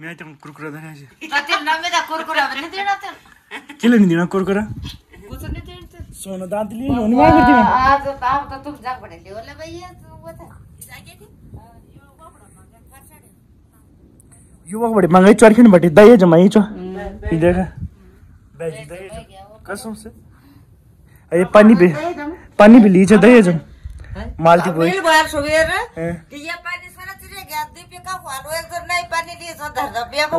मैं तो कुरकुरा देना है Tapi nama dah kurkura benda dia nak tu. किले नहीं देना कुरकुरा Gusto ni dia tu. सोना दांत लिए होने मार करती है Ah, tu tahu tu tu jangan pada dia. Oleh bayi tu buat. युवक बड़ी महँगाई चरखी बटी दही जमाई चो ये देखा दही दही कसम से ये पानी भी पानी भी लीचे दही जम मालती bayar subir. हैं? Dia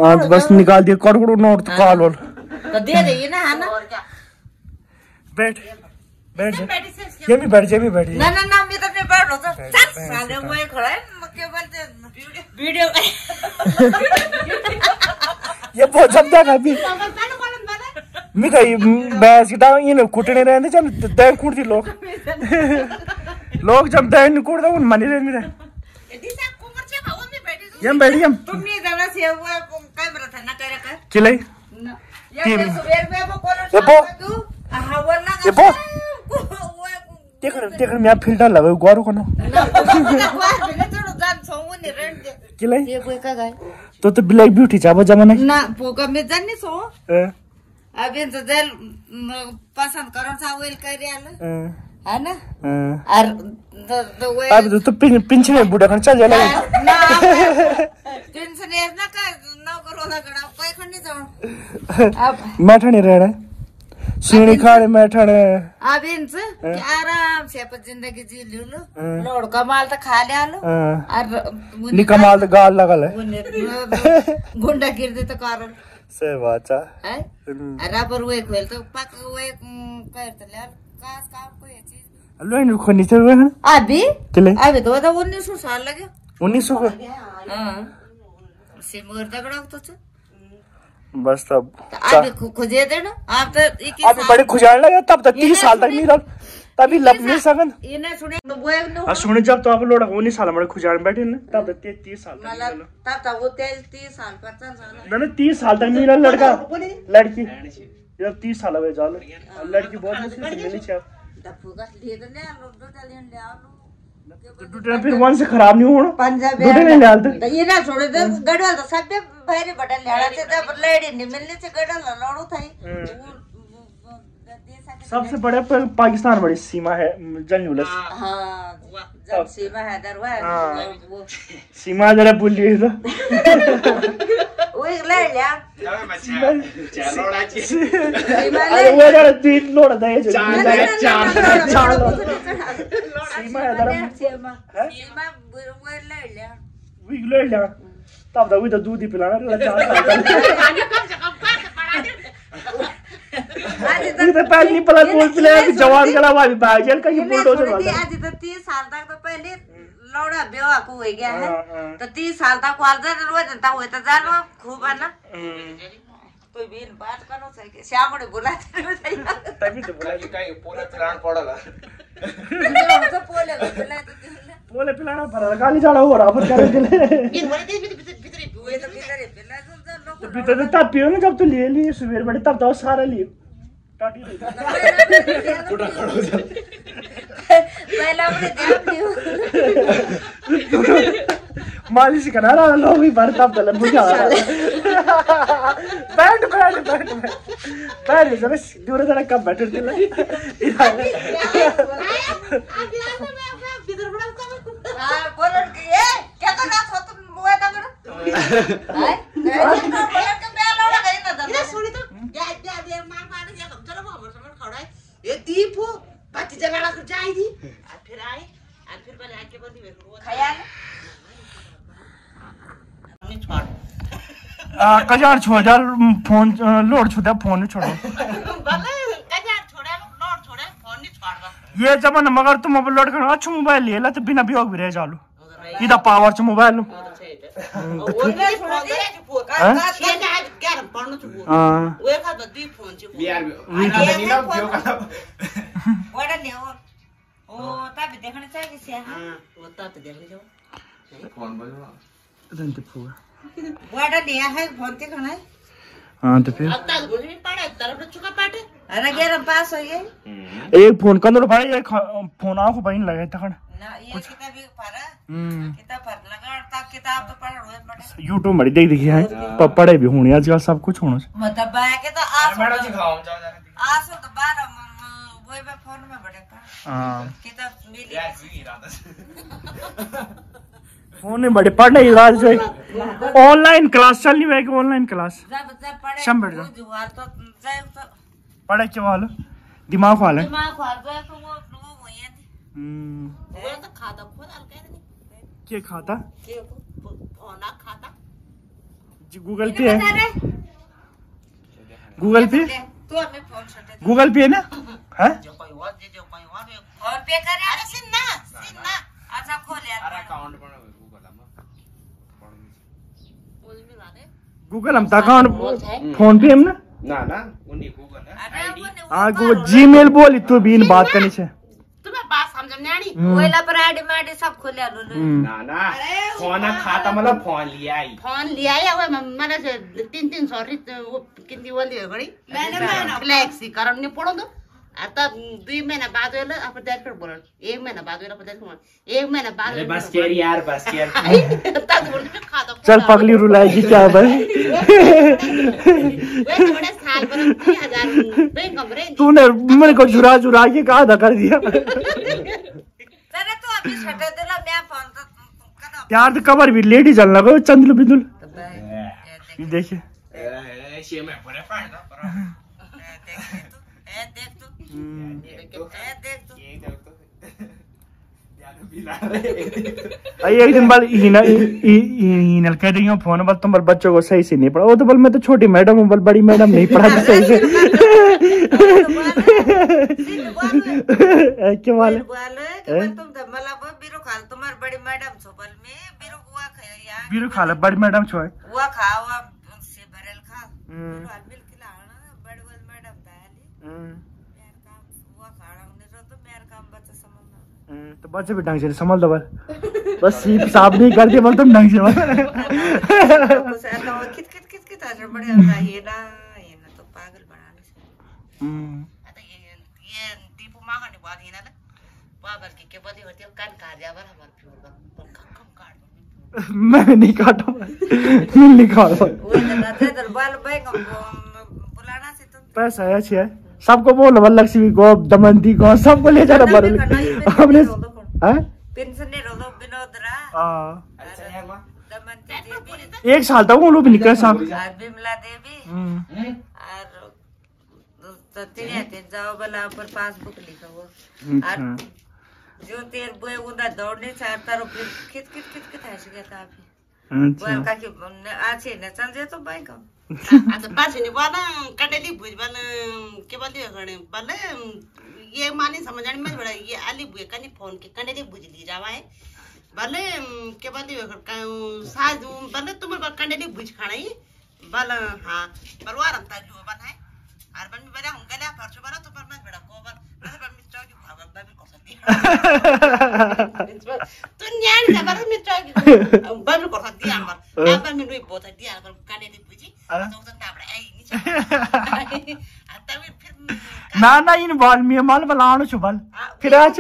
हाँ तो बस निकाल दिया करोड़ों नोट तो कॉल वॉल तो दे दे ना है ना? बैठ बैठ जा। ये भी बैठ जा ये भी बैठ। ना जा ना ना मैं तो नहीं बैठ रहा था चल साले वो एक खड़ा है क्या बोलते वीडियो। ये बहुत जमता है अभी। मी काही बॅस की डाव येणं कुठे रहते जम दैन कुठती लोक लोक जब दैन कुठता उन मनी रहे मेरे यम बैठ यम तुम नहीं जाना से वो कैमरा था ना करे कर चिल्लाई या ये सुबह में वो कौन ये बो। तू हवा ना ये बो। तेकर तेकर मैं फ़िल्टर लगा गौर को ना चिल्लाई ये कोई का गाय तो तो ब्लैक ब्यूटी चाबो जमाना ना पोका में जाने सो अ, अब इन तो दिल पसंद करो सा वेल कर अ, है ना अ। और द द वे अब तो तो पिन पिंच में बुढ़ा खन चल जाला ना टेंशन है ना का ना करो ना कड़ा कोई खंडी जाओ अब मैं ठने रह खाने मैं ठने अब इनसे कि आराम से अपन ज़िंदगी जी लू लो। लोड कमाल तो खा ले। आलो अ, और निकमाल तो गाल लगल है। गुंडा गिर तो कारण सही बात है। है? हम्म। अरे पर वो एक वेल तो पक वो एक करते ले। कास काम कोई चीज़ लो थे वे हन अभी? चले। अभी तो तो उन्नीस सौ साल लगे। 1900 को? हाँ। सिमर तगड़ा तो। बस तब। तो खुजे देना आप तो अभी बड़े खुजान लगे तब तक 30 साल तक नहीं रह। तभी नहीं सकन। इन्हें सुने तो वो एक सुने जब तो आप लोग 19 साल खुजान बैठे ना तब तक 30 साल मतलब तब तक वो तीस साल पचास साल ना 30 साल तक नहीं रह लड़का। लड़की। जब 30 साल हुए जालो अब लड़की बहुत मुश्किल से मिली छे का तो लो ले तो टूटे फिर वन से खराब नहीं होना? पंजाब नहीं तो ये ना छोड़े तो गड़वाल तो सब भारी बटन लेड़ा से तो लेडी नहीं मिलने से गड़वाल लड़ू था सबसे बड़े पर पाकिस्तान बड़ी सीमा है जनजुलस हाँ। जब सीमा हाँ। वो सीमा जरा तो। तीन लोड़ चार है तो दूध पहले पला बोल पिलाया जवान गला वाली बाजल का ये आज तो तीस साल तक तो पहले लौड़ा बेवा को हो गया है। हाँ, हाँ। तो तीस साल तक वालदा रोज जनता हुए तो जानो खूब है ना। हम्म, कोई भी बात करो सही श्यामड़े बुलाते रहो सही तभी तो बोला। काही पोरं फिराण पडला। तो बोले तो बोले पिलाना पर गाली जाड़ा हो रहा पर करे दिले तो किधर है बिना तो जा लोग तो भी तो तब पियो ना जब तू ले लिए सवेर बड़े तब तो सारा लिए। टाटी रही पहला अपने ध्यान मालिश करा रहा लोग भी भर तब तो लंबू जा बैठ बैठ बैठ बैठ बैठ जरा दूर जरा कब बैठ दिले हाँ बोलो कि क्या कर रहा था तुम हाँ नहीं तो बोलो कि मैं लौड़ा गई ना Ina suri tu, ya ya dia मार मार के हम चलो हम समझ खड़ा है ये दीपो बाती जगह रख जाई थी और फिर आए और फिर पहले आके बंदी में वो खयाल नहीं छोड़ कजार छो जा फ़ोन लोड छोड़ो। छोड़ा छोड़ा फ़ोन नहीं छोड़ ये जमाना मगर तुम अब लोड करो अच्छा मोबाइल ले ला तो बिना बियोग भी रह जालो इदा पावर छ मोबाइल छोड़ हाँ? ले ओ तब देखने चाहिए से हाँ वो तात देख ले जाओ। फ़ोन बजवा। दंत फुगा वड़ा लिया है फ़ोन ते खाना है। हाँ तो फिर? अब तक बोल नहीं पड़ा तरफ़ चुका पाटे अरे गेरम पास हो गए एक फ़ोन कंदो भाई एक फ़ोन आँखों बहिन लगे तखन ना ये किताब भी पारा हम्म। किताब पर लगा तब किताब तो पढ़ रोज पढ़े यूट्यूब बड़ी देख देखी है। प- पढ़े भी होनी आजकल सब कुछ होना। मतलब बाय के तो आ मैडम जी खाओ जाओ आसो तो बारह वही पे फ़ोन में बड़े पढ़। हाँ। किताब मिली। फ़ोन में बड़े पढ़ने की राज जो ऑनलाइन क्लास चल नहीं है ऑनलाइन क्लास पढ़े शंबर जा। जुआ तो तो पढ़े के वाला? दिमाग वाला। तो है हम्म, तो है के खाता? के फोना खाता। जी गूगल पे है। गूगल पे? तू हमें फ़ोन छटे गूगल पे है ना? है? और पे करे। अरे सिन्ना सिन्ना अच्छा खोल यार। अरे अकाउंट बनाओ। गूगल ला हम अकाउंट फ़ोन पे हम ना? ना ना उन्हीं गूगल है। जीमेल बोली तू भी इन बात करनी से तुम्हें बात समझ में आनी? ओइला पर आईडी माडी सब खोले लुलु हम्म, ना ना फ़ोन खाता मतलब फ़ोन लिया ही फ़ोन लिया है वो मैंने से तीन तीन सौ रित वो कितनी वो लियो घड़ी मैंने फ्लैक्सी कारण नहीं पढ़ो तो। आता दुई महीना बाद वेला अब देख कर बोल। एक महीना बाद वेला देख एक महीना बाद बस कर यार बस तब चल पगली रुलाएगी क्या भाई? वे तो बड़े साल पर 3000 बैंक कमरे तूने मेरे को झुरा झुरा के कहा था कर दिया तो तो यार तो कबर भी लेडी चल लगा चंदुल बिंदुल। ये देखिए। शे में पूरे फ़ायदा पर ए देख तू। हम्म, देख तू। बिला एक दिन हिना हिनल कह रही हूँ फ़ोन पर तुम बल बच्चों को सही से नहीं पढ़ा वो तो बल मैं तो छोटी मैडम हूँ बल बड़ी मैडम नहीं पढ़ाती सही से क्या वाले बोले कि? मैं तुम बिरु खाल तुम्हार बड़ी मैडम छो में बिरु खाया बीरू खा ले बड़ी मैडम छो हुआ खा हुआ से भरेल खा हम्म। बिरु हाल मिल खिला बड़ी बड़ी मैडम दाली हम्म, मेर काम हुआ खाड़ा ने रो तो मेर काम बच्चा समझना तो बच्चे भी ढंग से संभल दो बल बस सीप साफ़ नहीं करते बल तुम ढंग से बल कुछ ऐसा कित कित कित कित आजर बड़े होता ये ना ये ना तो पागल बनाने से हम्म, आता ये ये टीपू मांगा नहीं बात ना बाबर की के बदी होती है कान काट जावर हमार फ्यूल पर कम काट मैं नहीं काटा मैं नहीं काटा वो ते बाल बुलाना से तुम पैसा है अच्छी है। सबको बोलो लक्ष्मी को दमंती को सबको ले जाना बल। हमने रो देवी एक साल तक वो भी निकल साहब बिमला देवी जाओ बला पर पासबुक लिखा हुआ। अच्छा। जो तेर बुए उदा दौड़ने चार तारो फिर कित कित कित कित ऐसे कहता था अच्छा बुआ का आछे न तो भुज बन गणे बले ये माने समझण में बड़ा ये आली बुए कनी फ़ोन के कटेली भुज ली जावा है भले के साज तुम कंडेली भुज खाणाई बल हाँ बलवारम ता जो बनाए दिया नी ना ना इन बाल में माल बलानो छु बल फिर आज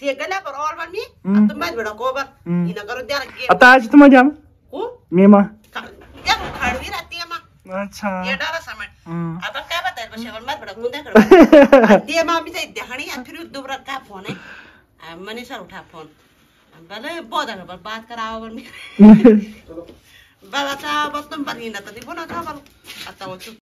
से गला पर और बन में हम्म। तो मत बड़ा को बल हम्म। इना करो ध्यान के अता आज तुम जाम को मेमा जब खड़वी रहती है माँ अच्छा ये डाला समय अब क्या बता है बस मत बड़ा कुंदा कर दिए माँ भी से देखणी फिर दोबारा का फ़ोन है मनीषा उठा फ़ोन भले बहुत है बात कराओ बन में बाबा था बस तुम बनी ना तो नहीं बोला था बल आता वो